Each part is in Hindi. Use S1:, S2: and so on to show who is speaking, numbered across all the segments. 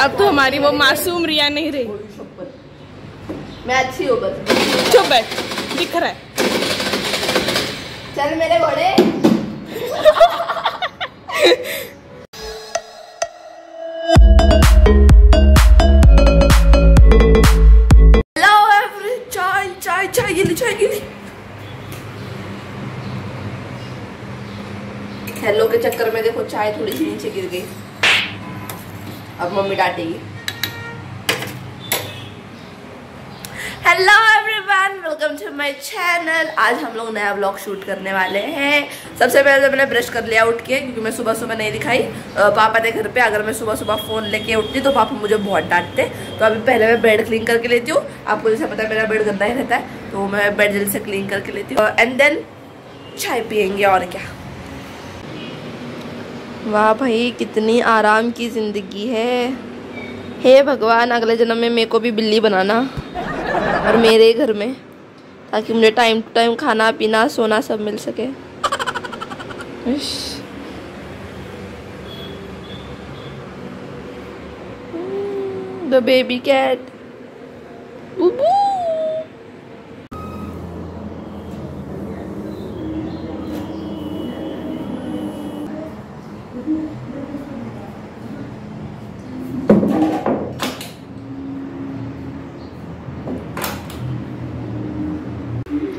S1: अब तो हमारी वो मासूम रिया नहीं रही।
S2: मैं अच्छी हूँ बस।
S1: चुप बैठ दिख रहा है।
S2: चल मेरे घोड़े। हेलो चाय चाय चाय गिली चाय गिली हेलो के चक्कर में देखो चाय थोड़ी सी नीचे गिर गई। अब mummy डांटेगी। Hello everyone welcome to my channel आज हम लोग नया ब्लॉग शूट करने वाले हैं। सबसे पहले तो मैंने ब्रश कर लिया उठ के, क्योंकि मैं सुबह सुबह नहीं दिखाई। पापा थे घर पे, अगर मैं सुबह सुबह फ़ोन लेके उठती तो पापा मुझे बहुत डांटते। तो अभी पहले मैं बेड क्लीन करके लेती हूँ। आपको जैसे पता है, मेरा बेड गंदा ही रहता है। तो मैं बेड जल्दी से क्लीन करके लेती हूँ। एंड देन चाय पियेंगे और क्या। वाह भाई, कितनी आराम की ज़िंदगी है हे भगवान, अगले जन्म में मेरे को भी बिल्ली बनाना और मेरे घर में, ताकि मुझे टाइम टू टाइम खाना, पीना, सोना सब मिल सके। The baby cat. Boo-boo.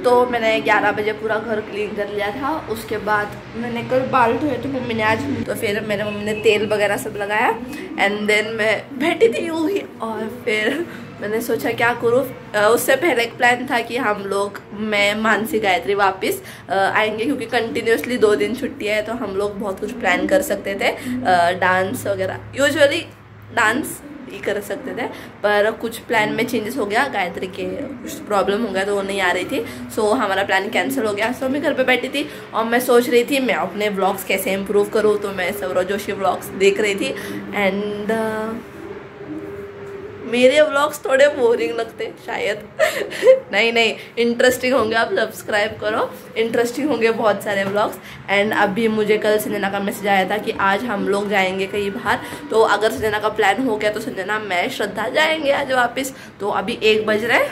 S2: तो मैंने 11 बजे पूरा घर क्लीन कर लिया था। उसके बाद मैंने कल बाल धोए तो मम्मी ने आज तो फिर मेरे मम्मी ने तेल वगैरह सब लगाया। एंड देन मैं बैठी थी यूँ ही और फिर मैंने सोचा, क्या करूँ? उससे पहले एक प्लान था कि हम लोग, मैं, मानसी, गायत्री वापस आएँगे क्योंकि कंटिन्यूसली दो दिन छुट्टी है तो हम लोग बहुत कुछ प्लान कर सकते थे। डांस वगैरह। यूजुअली डांस ही कर सकते थे, पर कुछ प्लान में चेंजेस हो गया, गायत्री के कुछ प्रॉब्लम हो गया तो वो नहीं आ रही थी। सो हमारा प्लान कैंसिल हो गया। सो मैं घर पे बैठी थी और मैं सोच रही थी, मैं अपने ब्लॉग्स कैसे इम्प्रूव करूँ? तो मैं सौरव जोशी ब्लॉग्स देख रही थी। एंड मेरे व्लॉग्स थोड़े बोरिंग लगते शायद। नहीं नहीं इंटरेस्टिंग होंगे, आप सब्सक्राइब करो। इंटरेस्टिंग होंगे बहुत सारे व्लॉग्स एंड अभी मुझे कल संजना का मैसेज आया था कि आज हम लोग जाएँगे कहीं बाहर। तो अगर संजना का प्लान हो गया तो संजना मैं, श्रद्धा जाएँगे आज वापस। तो अभी एक बज रहे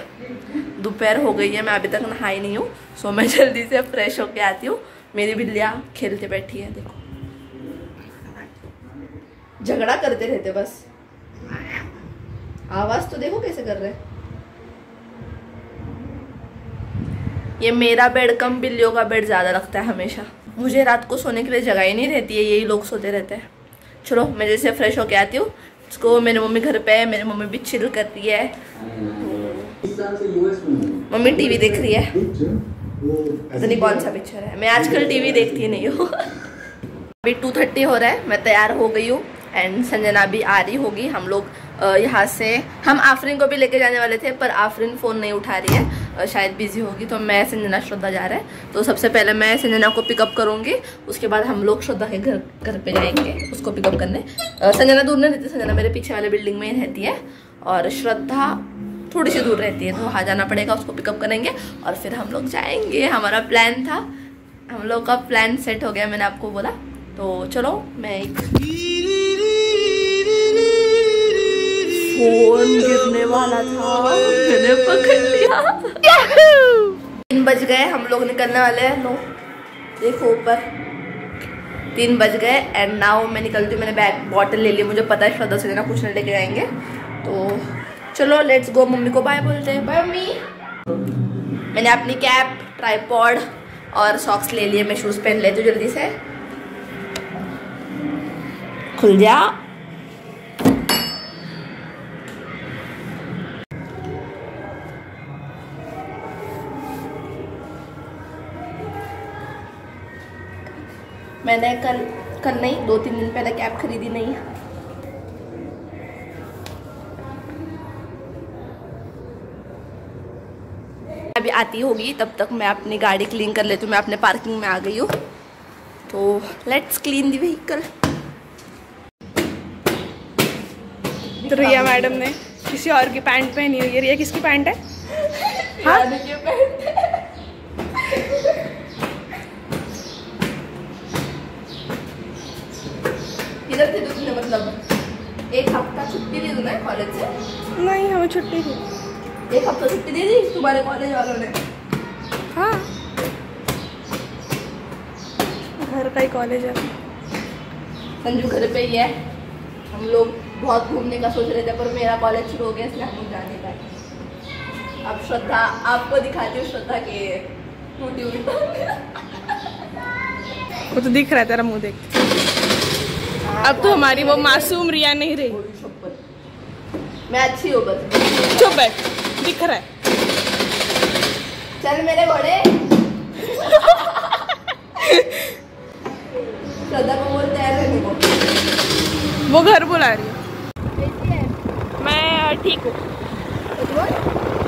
S2: दोपहर हो गई है, मैं अभी तक नहाई नहीं हूँ। सो मैं जल्दी से फ्रेश होके आती हूँ। मेरी बिल्लियाँ खेलते बैठी है, देखो। झगड़ा करते रहते बस। आवाज़ तो देखो कैसे कर रहे हैं। ये मेरा बेड कम बिल्लियों का बेड ज़्यादा लगता है हमेशा। मुझे रात को सोने के लिए जगह ही नहीं रहती है, यही लोग सोते रहते हैं। चलो, मैं जैसे फ्रेश होके आती हूँ इसको मेरी मम्मी घर पे है, मेरी मम्मी भी चिल कर रही है। मम्मी टीवी देख रही है। पता नहीं कौन सा पिक्चर है। मैं आजकल टीवी देखती नहीं हूँ। अभी टू थर्टी हो रहा है, मैं तैयार हो गई हूँ। एंड संजना भी आ रही होगी। हम लोग यहाँ से, हम आफरीन को भी लेके जाने वाले थे, पर आफरीन फ़ोन नहीं उठा रही है। शायद बिज़ी होगी तो मैं संजना श्रद्धा जा रहा है। तो सबसे पहले मैं संजना को पिकअप करूँगी। उसके बाद हम लोग श्रद्धा के घर घर पे जाएँगे उसको पिकअप करने। संजना दूर नहीं रहती। संजना मेरे पीछे वाले बिल्डिंग में रहती है। और श्रद्धा थोड़ी सी दूर रहती है तो वहाँ जाना पड़ेगा, उसको पिकअप करेंगे। और फिर हम लोग जाएँगे। हमारा प्लान था। हम लोग का प्लान सेट हो गया, मैंने आपको बोला। तो चलो, मैं फ़ोन गिरने वाला था। मैंने पकड़ लिया। तीन बज गए, हम लोग निकलने वाले हैं। नो, देखो ऊपर। तीन बज गए एंड नाउ मैं निकलती हूँ। मैंने बैग बॉटल ले ली। मुझे पता है श्रद्धा से देना कुछ नहीं लेके जाएँगे। तो चलो लेट्स गो मम्मी को बाय बोलते हैं। Bye mummy. मैंने अपनी कैप ट्राईपॉड और सॉक्स ले लिए। मैं शूज़ पहन लेती हूँ जल्दी से। खुल जा मैंने कल कल नहीं दो तीन दिन पहले कैब खरीदी नहीं। अभी आती होगी तब तक मैं अपनी गाड़ी क्लीन कर लेती हूँ मैं अपने पार्किंग में आ गई हूँ। तो लेट्स क्लीन दी व्हीकल
S1: तो रिया मैडम ने किसी और की पैंट पहनी हुई है? रिया किसकी पैंट है? हाँ?
S2: इधर थे तुमने मतलब एक हफ़्ता छुट्टी दी तुम्हें कॉलेज से?
S1: नहीं हमें छुट्टी थी
S2: एक हफ़्ता छुट्टी दे दी तुम्हारे कॉलेज वालों ने?
S1: हाँ। घर का ही कॉलेज है।
S2: संजू घर पे ही है। हम लोग बहुत घूमने का सोच रहे थे पर मेरा कॉलेज शुरू हो गया इसलिए हम लोग जा नहीं अब श्रद्धा आपको दिखाती हूँ श्रद्धा के टूटी हुई
S1: वो तो दिख रहा है तेरा मुँह देख। अब तो हमारी वो मासूम रिया नहीं रही।
S2: मैं अच्छी हूँ बस।
S1: चुप बैठ दिख रहा है।
S2: चल मेरे घोड़े हैं
S1: वो घर बुला रही है। मैं ठीक हूँ।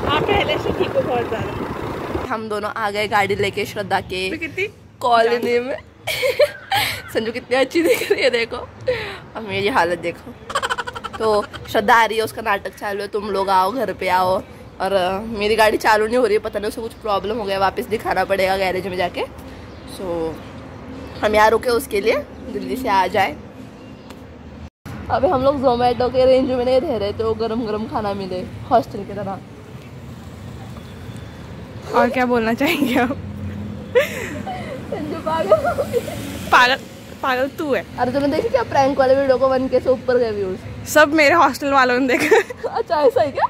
S1: हाँ पहले से ठीक हूँ बहुत ज़्यादा।
S2: हम दोनों आ गए गाड़ी लेके श्रद्धा के
S1: तो
S2: कॉलोनी में। संजू कितनी अच्छी दिख रही है देखो। और मेरी हालत देखो। तो श्रद्धा आ रही है उसका नाटक चालू है तुम लोग आओ घर पे आओ। और मेरी गाड़ी चालू नहीं हो रही है पता नहीं उसे कुछ प्रॉब्लम हो गया वापस दिखाना पड़ेगा गैरेज में जाके। सो हम यहाँ रुके उसके लिए दिल्ली से आ जाए। अभी हम लोग जोमेटो के रेंज में नहीं रह रहे तो गरम गरम खाना मिले हॉस्टल की तरह।
S1: और क्या बोलना चाहेंगे आप?
S2: पागल।
S1: पागल तू है।
S2: अरे तुमने देखी क्या प्रैंक वाले वीडियो को वन के से ऊपर गए व्यूज़
S1: सब मेरे हॉस्टल वालों ने देखा।
S2: अच्छा ऐसा ही क्या?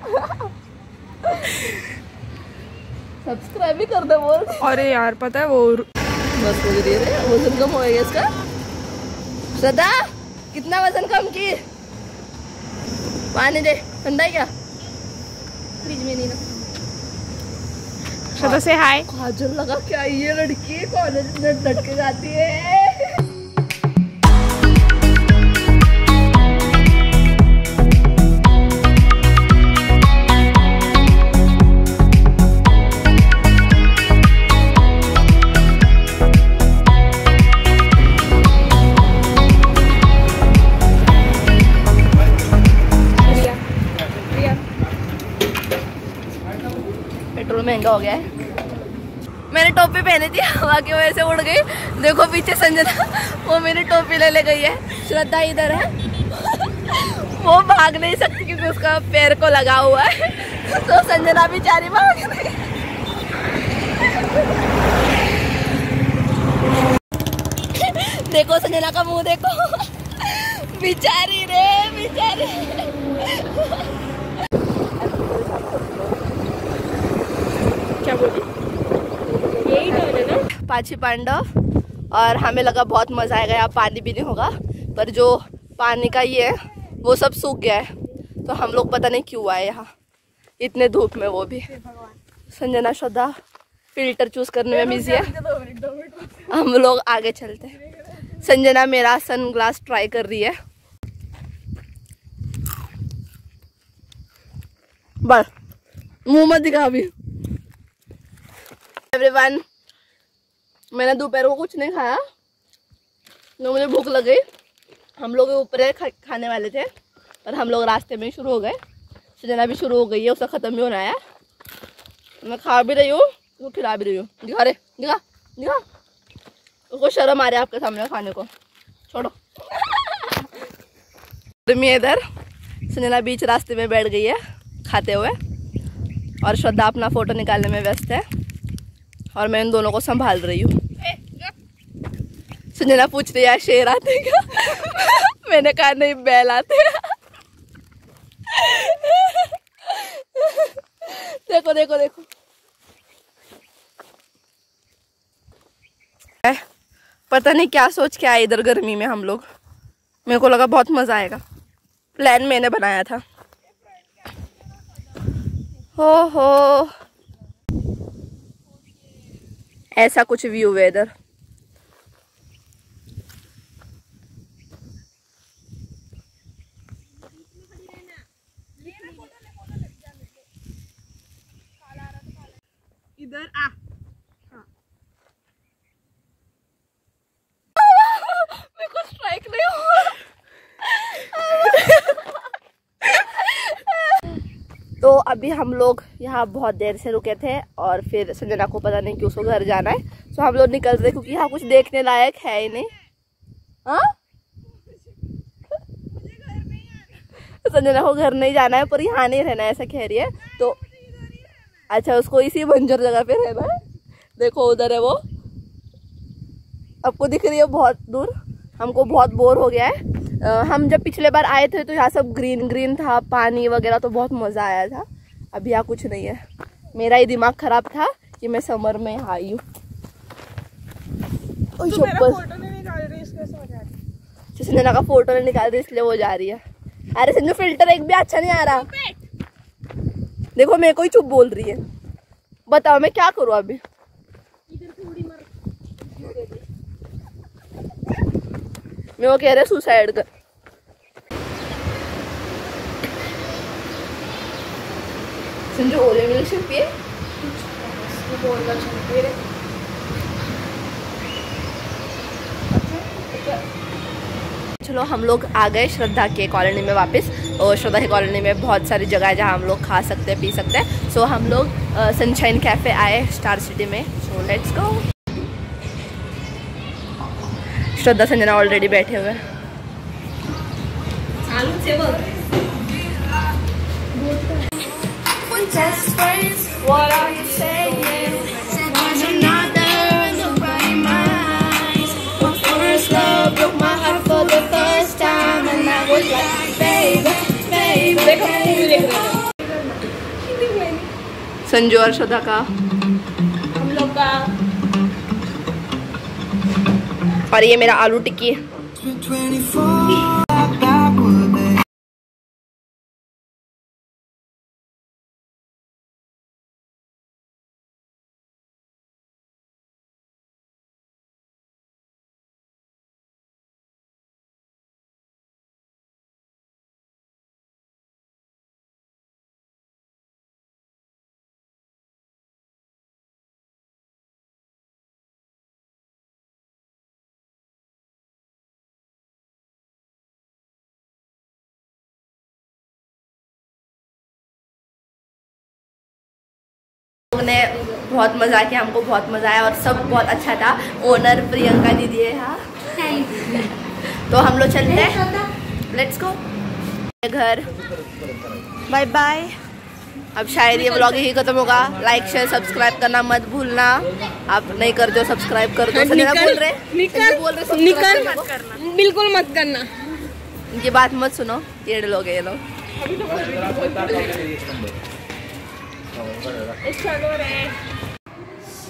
S2: सब्सक्राइब भी कर दे बोल।
S1: अरे यार पता है वो
S2: बस हो रही है वज़न कम होएगा इसका। श्रद्धा कितना वज़न कम की? पानी दे ठंडा है क्या? फ्रिज में नहीं ना
S1: श्रद्धा से हाय
S2: काजल लगा क्या ये लड़की? कॉलेज में लटके जाती है। पेट्रोल महँगा हो गया है। मैंने टोपी पहनी थी, हवा की वजह से उड़ गई। देखो पीछे संजना, वो मेरी टोपी ले ले गई है। श्रद्धा इधर है। वो भाग नहीं सकती क्योंकि उसका पैर को लगा हुआ है। तो संजना बेचारी भाग देखो संजना का मुँह, देखो। बेचारी रे, बेचारी।
S1: क्या यही टर्न है ना
S2: पांडव। और हमें लगा बहुत मज़ा आएगा, यहाँ पानी भी नहीं होगा। पर जो पानी का ये है, वो सब सूख गया है। तो हम लोग पता नहीं क्यों आए यहाँ। इतने धूप में वो भी। संजना श्रद्धा फ़िल्टर चूज़ करने में बिज़ी है। हम लोग आगे चलते हैं। संजना मेरा सन ग्लास ट्राई कर रही है। बस। मुँह मत दिखा अभी। एवरीवन मैंने दोपहर को कुछ नहीं खाया। तो मुझे भूख लग। गई हम लोग ऊपर खा, खाने वाले थे पर हम लोग रास्ते में शुरू हो गए। सजना भी शुरू हो गई है उसका ख़त्म भी होना है। मैं खा भी रही हूँ वो खिला भी रही हूँ। दिखा रे दिखा दिखा। उसको शर्म आ रहा है आपके सामने खाने को। छोड़ो। मैं इधर संजना बीच रास्ते में बैठ गई है खाते हुए। और श्रद्धा अपना फ़ोटो निकालने में व्यस्त है। और मैं इन दोनों को संभाल रही हूँ। संजना पूछ रही है शेर आते क्या? मैंने कहा नहीं बैल आते देखो देखो देखो। पता नहीं क्या सोच के आए इधर गर्मी में हम लोग। मेरे को लगा बहुत मज़ा आएगा। प्लान मैंने बनाया था। हो हो ऐसा कुछ व्यू है इधर।
S1: इधर आ
S2: मेरे को स्ट्राइक नहीं हुआ तो अभी हम लोग यहाँ बहुत देर से रुके थे और फिर संजना को पता नहीं कि उसको घर जाना है। तो हम लोग निकल रहे क्योंकि यहाँ कुछ देखने लायक है ही नहीं। हाँ? संजना को घर नहीं जाना है पर यहाँ नहीं रहना है ऐसा कह रही है। तो अच्छा उसको इसी बंजर जगह पे रहना है। देखो उधर है वो। आपको दिख रही है बहुत दूर। हमको बहुत बोर हो गया है। आ, हम जब पिछले बार आए थे तो यहाँ सब ग्रीन ग्रीन था पानी वगैरह तो बहुत मज़ा आया था। अभी यहाँ कुछ नहीं है। मेरा ही दिमाग ख़राब था कि मैं समर में आई हूँ। संजना का फ़ोटो नहीं निकाल रही इसलिए वो जा रही है। अरे संजू फ़िल्टर एक भी अच्छा नहीं आ रहा। देखो मेरे को ही चुप बोल रही है। बताओ मैं क्या करूँ अभी? मैं वो कह रहे सुसाइड कर। संजू ओरियो मिल्क शेक पिए? चलो, हम लोग आ गए श्रद्धा के कॉलोनी में वापस। और श्रद्धा की कॉलोनी में बहुत सारी जगह है जहाँ हम लोग खा सकते हैं पी सकते हैं। सो हम लोग सनशाइन कैफ़े आए स्टार सिटी में। So let's go Shraddha Sanjana already बैठे हुए What are you saying? Was another in the right minds. My first love broke my heart for the first time, and I was like, baby, baby. Sanju और श्रद्धा का
S1: हम लोग का
S2: और ये मेरा आलू टिक्की लोगों ने बहुत मज़ा किया हमको बहुत मज़ा आया और सब बहुत अच्छा था। ओनर प्रियंका दीदी है हाँ। तो हम लोग चलते हैं। लेट्स गो घर। बाय बाय अब शायद ये ब्लॉग यही खत्म होगा। लाइक शेयर सब्सक्राइब करना मत भूलना। आप नहीं कर दो सब्सक्राइब कर दो। संजना बोल रहे
S1: निकल
S2: बोल रहे
S1: निकल
S2: कर दो।
S1: बिल्कुल मत करना।
S2: इनकी बात मत सुनो। टेढ़े लोग ये लोग।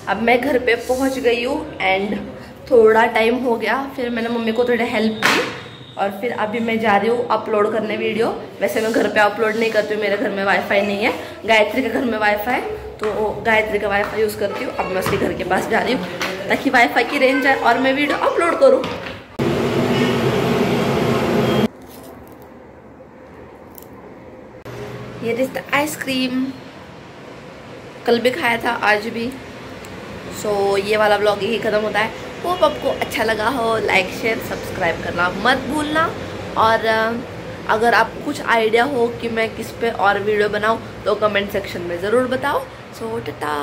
S2: अब मैं घर पे पहुँच गई हूँ एंड थोड़ा टाइम हो गया। फिर मैंने मम्मी को थोड़ी हेल्प की और फिर अभी मैं जा रही हूँ अपलोड करने वीडियो वैसे मैं घर पे अपलोड नहीं करती हूँ, मेरे घर में वाईफाई नहीं है। गायत्री के घर में वाईफाई तो गायत्री का वाईफाई यूज़ करती हूँ। अब मैं उसके घर के पास जा रही हूँ ताकि वाईफाई की रेंज आए और मैं वीडियो अपलोड करूँ। ये रिश्ता आइसक्रीम कल भी खाया था आज भी। सो so, ये वाला ब्लॉग यही ख़त्म होता है। होप आपको अच्छा लगा हो लाइक शेयर सब्सक्राइब करना मत भूलना। और अगर आप कुछ आइडिया हो कि मैं किस पे और वीडियो बनाऊँ तो कमेंट सेक्शन में ज़रूर बताओ। सो टाटा